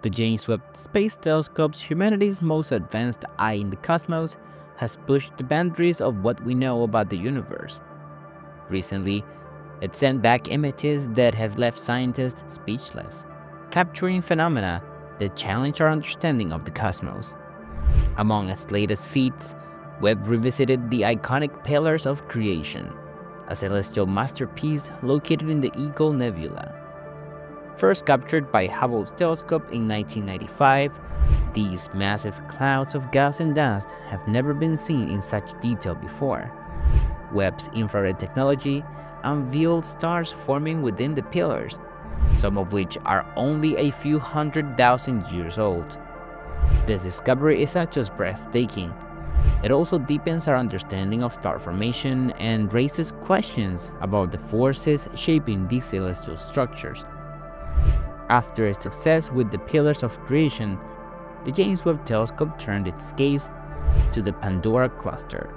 The James Webb Space Telescope's humanity's most advanced eye in the cosmos has pushed the boundaries of what we know about the universe. Recently, it sent back images that have left scientists speechless, capturing phenomena that challenge our understanding of the cosmos. Among its latest feats, Webb revisited the iconic Pillars of Creation, a celestial masterpiece located in the Eagle Nebula. First captured by Hubble's telescope in 1995, these massive clouds of gas and dust have never been seen in such detail before. Webb's infrared technology unveiled stars forming within the pillars, some of which are only a few hundred thousand years old. The discovery is not just breathtaking, it also deepens our understanding of star formation and raises questions about the forces shaping these celestial structures. After a success with the Pillars of Creation, the James Webb Telescope turned its gaze to the Pandora Cluster,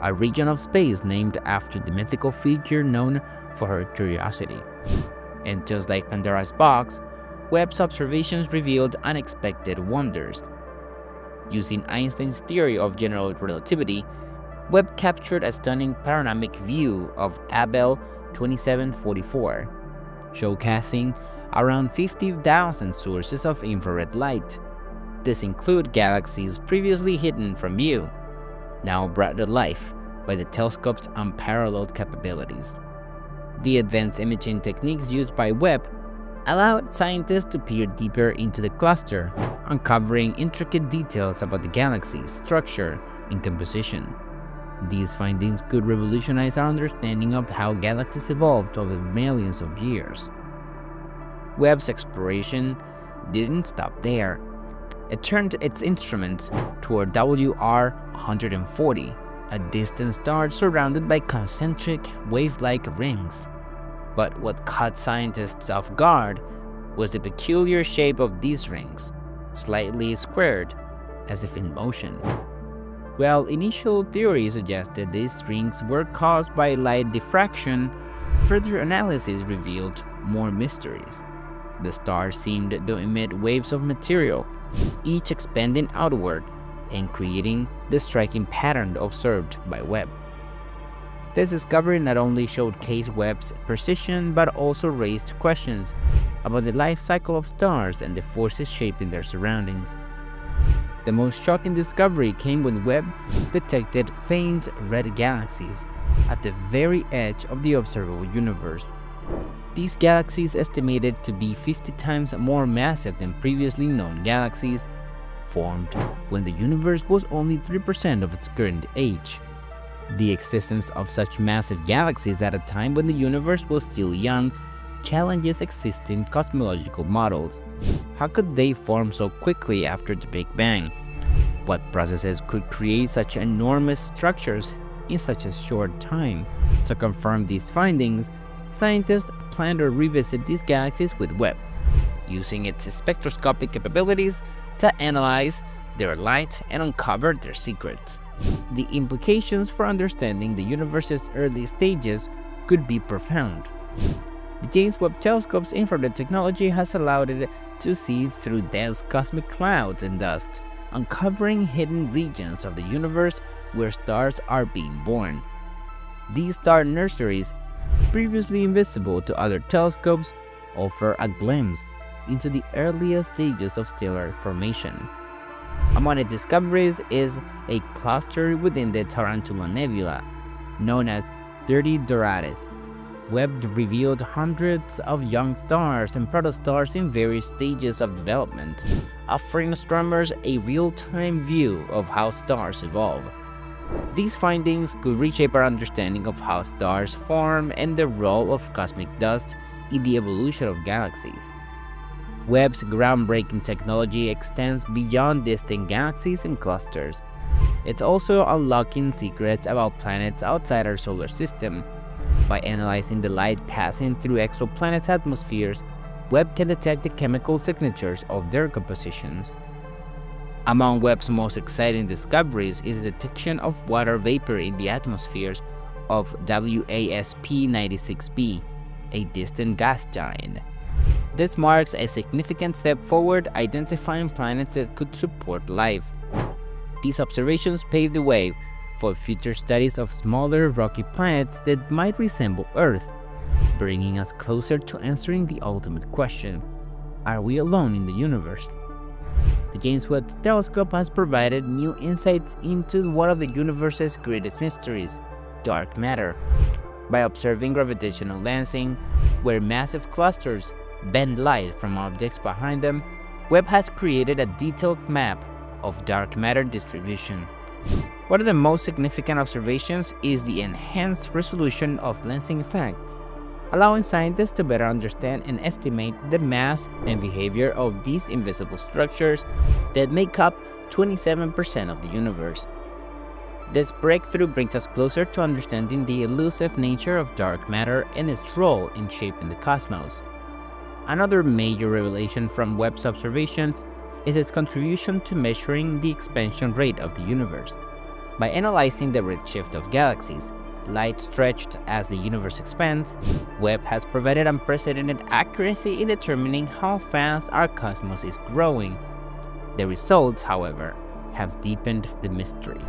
a region of space named after the mythical figure known for her curiosity. And just like Pandora's box, Webb's observations revealed unexpected wonders. Using Einstein's theory of general relativity, Webb captured a stunning panoramic view of Abell 2744, showcasing around 50,000 sources of infrared light. This include galaxies previously hidden from view, now brought to life by the telescope's unparalleled capabilities. The advanced imaging techniques used by Webb allowed scientists to peer deeper into the cluster, uncovering intricate details about the galaxy's structure and composition. These findings could revolutionize our understanding of how galaxies evolved over millions of years. Webb's exploration didn't stop there. It turned its instruments toward WR-140, a distant star surrounded by concentric, wave-like rings. But what caught scientists off guard was the peculiar shape of these rings, slightly squared, as if in motion. While initial theories suggested these rings were caused by light diffraction, further analysis revealed more mysteries. The stars seemed to emit waves of material, each expanding outward and creating the striking pattern observed by Webb. This discovery not only showcased Webb's precision but also raised questions about the life cycle of stars and the forces shaping their surroundings. The most shocking discovery came when Webb detected faint red galaxies at the very edge of the observable universe. These galaxies, estimated to be 50 times more massive than previously known galaxies, formed when the universe was only 3% of its current age. The existence of such massive galaxies at a time when the universe was still young challenges existing cosmological models. How could they form so quickly after the Big Bang? What processes could create such enormous structures in such a short time? To confirm these findings, scientists plan to revisit these galaxies with Webb, using its spectroscopic capabilities to analyze their light and uncover their secrets. The implications for understanding the universe's early stages could be profound. The James Webb Telescope's infrared technology has allowed it to see through dense cosmic clouds and dust, uncovering hidden regions of the universe where stars are being born. These star nurseries previously invisible to other telescopes, offer a glimpse into the earliest stages of stellar formation. Among its discoveries is a cluster within the Tarantula Nebula, known as 30 Doradus. Webb revealed hundreds of young stars and protostars in various stages of development, offering astronomers a real-time view of how stars evolve. These findings could reshape our understanding of how stars form and the role of cosmic dust in the evolution of galaxies. Webb's groundbreaking technology extends beyond distant galaxies and clusters. It's also unlocking secrets about planets outside our solar system. By analyzing the light passing through exoplanets' atmospheres, Webb can detect the chemical signatures of their compositions. Among Webb's most exciting discoveries is the detection of water vapor in the atmospheres of WASP-96b, a distant gas giant. This marks a significant step forward identifying planets that could support life. These observations pave the way for future studies of smaller rocky planets that might resemble Earth, bringing us closer to answering the ultimate question, are we alone in the universe? The James Webb Telescope has provided new insights into one of the universe's greatest mysteries, dark matter. By observing gravitational lensing, where massive clusters bend light from objects behind them, Webb has created a detailed map of dark matter distribution. One of the most significant observations is the enhanced resolution of lensing effects, allowing scientists to better understand and estimate the mass and behavior of these invisible structures that make up 27% of the universe. This breakthrough brings us closer to understanding the elusive nature of dark matter and its role in shaping the cosmos. Another major revelation from Webb's observations is its contribution to measuring the expansion rate of the universe. By analyzing the redshift of galaxies, light stretched as the universe expands, Webb has provided unprecedented accuracy in determining how fast our cosmos is growing. The results, however, have deepened the mystery.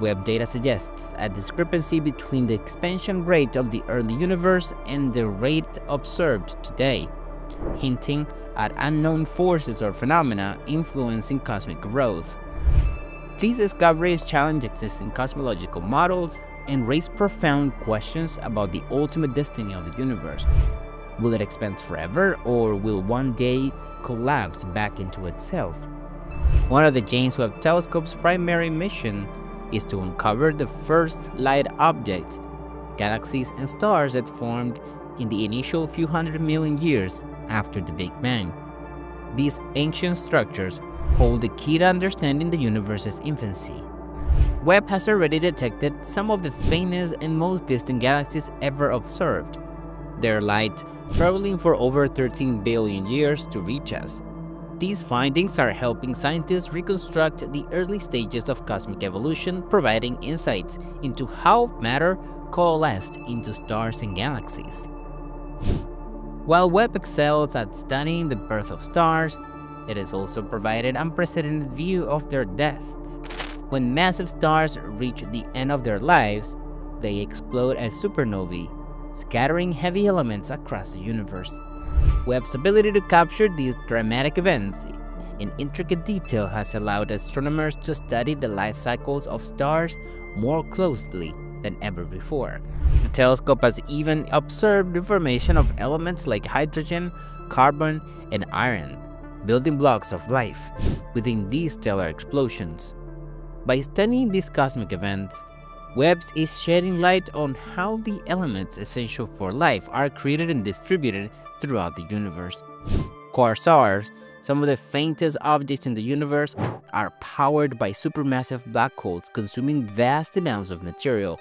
Webb data suggests a discrepancy between the expansion rate of the early universe and the rate observed today, hinting at unknown forces or phenomena influencing cosmic growth. These discoveries challenge existing cosmological models and raise profound questions about the ultimate destiny of the universe. Will it expand forever, or will one day collapse back into itself? One of the James Webb Telescope's primary mission is to uncover the first light objects, galaxies and stars that formed in the initial few hundred million years after the Big Bang. These ancient structures hold the key to understanding the universe's infancy. Webb has already detected some of the faintest and most distant galaxies ever observed, their light traveling for over 13 billion years to reach us. These findings are helping scientists reconstruct the early stages of cosmic evolution, providing insights into how matter coalesced into stars and galaxies. While Webb excels at studying the birth of stars, it has also provided unprecedented view of their deaths. When massive stars reach the end of their lives, they explode as supernovae, scattering heavy elements across the universe. Webb's ability to capture these dramatic events in intricate detail has allowed astronomers to study the life cycles of stars more closely than ever before. The telescope has even observed the formation of elements like hydrogen, carbon, and iron, building blocks of life within these stellar explosions. By studying these cosmic events, Webbs is shedding light on how the elements essential for life are created and distributed throughout the universe. Quasars, some of the faintest objects in the universe, are powered by supermassive black holes consuming vast amounts of material.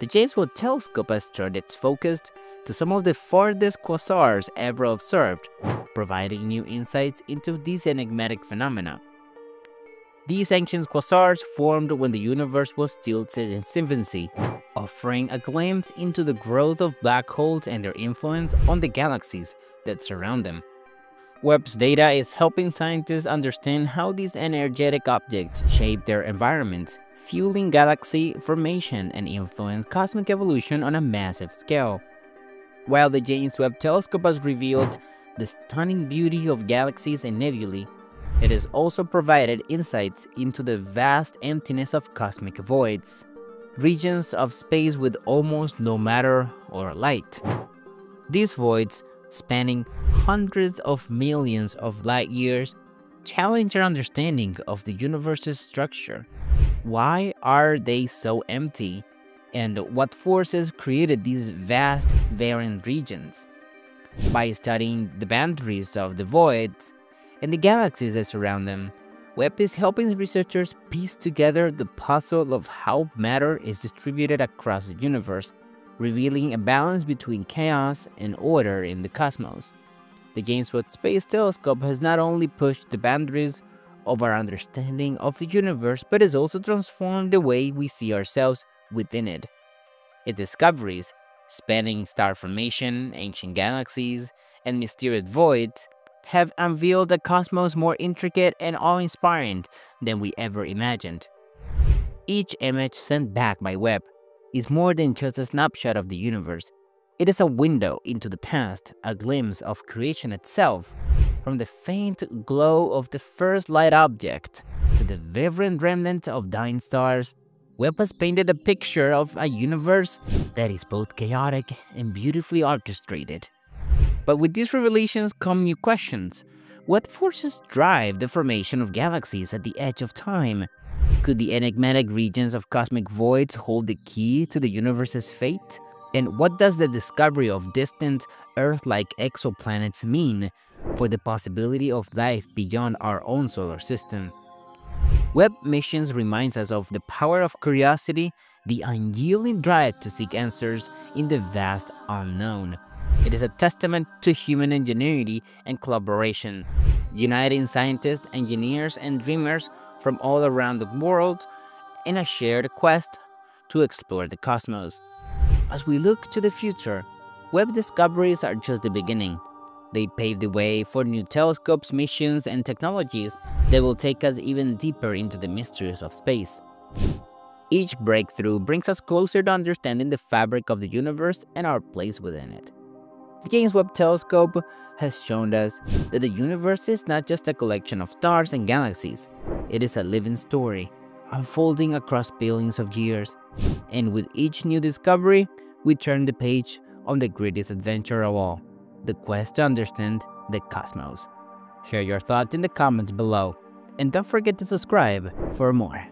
The James Webb Telescope has turned its focus to some of the farthest quasars ever observed, providing new insights into these enigmatic phenomena. These ancient quasars formed when the universe was still in its infancy, offering a glimpse into the growth of black holes and their influence on the galaxies that surround them. Webb's data is helping scientists understand how these energetic objects shape their environments, fueling galaxy formation and influence cosmic evolution on a massive scale. While the James Webb Telescope has revealed the stunning beauty of galaxies and nebulae, it has also provided insights into the vast emptiness of cosmic voids, regions of space with almost no matter or light. These voids, spanning hundreds of millions of light years, challenge our understanding of the universe's structure. Why are they so empty? And what forces created these vast, barren regions? By studying the boundaries of the voids, and the galaxies that surround them. Webb is helping researchers piece together the puzzle of how matter is distributed across the universe, revealing a balance between chaos and order in the cosmos. The James Webb Space Telescope has not only pushed the boundaries of our understanding of the universe, but has also transformed the way we see ourselves within it. Its discoveries, spanning star formation, ancient galaxies, and mysterious voids have unveiled a cosmos more intricate and awe-inspiring than we ever imagined. Each image sent back by Webb is more than just a snapshot of the universe. It is a window into the past, a glimpse of creation itself, from the faint glow of the first light object to the vibrant remnant of dying stars. Webb has painted a picture of a universe that is both chaotic and beautifully orchestrated. But with these revelations come new questions. What forces drive the formation of galaxies at the edge of time? Could the enigmatic regions of cosmic voids hold the key to the universe's fate? And what does the discovery of distant, Earth-like exoplanets mean for the possibility of life beyond our own solar system? Webb missions reminds us of the power of curiosity, the unyielding drive to seek answers in the vast unknown. It is a testament to human ingenuity and collaboration, uniting scientists, engineers, and dreamers from all around the world in a shared quest to explore the cosmos. As we look to the future, Webb discoveries are just the beginning. They pave the way for new telescopes, missions, and technologies that will take us even deeper into the mysteries of space. Each breakthrough brings us closer to understanding the fabric of the universe and our place within it. The James Webb Telescope has shown us that the universe is not just a collection of stars and galaxies, it is a living story, unfolding across billions of years. And with each new discovery, we turn the page on the greatest adventure of all, the quest to understand the cosmos. Share your thoughts in the comments below, and don't forget to subscribe for more.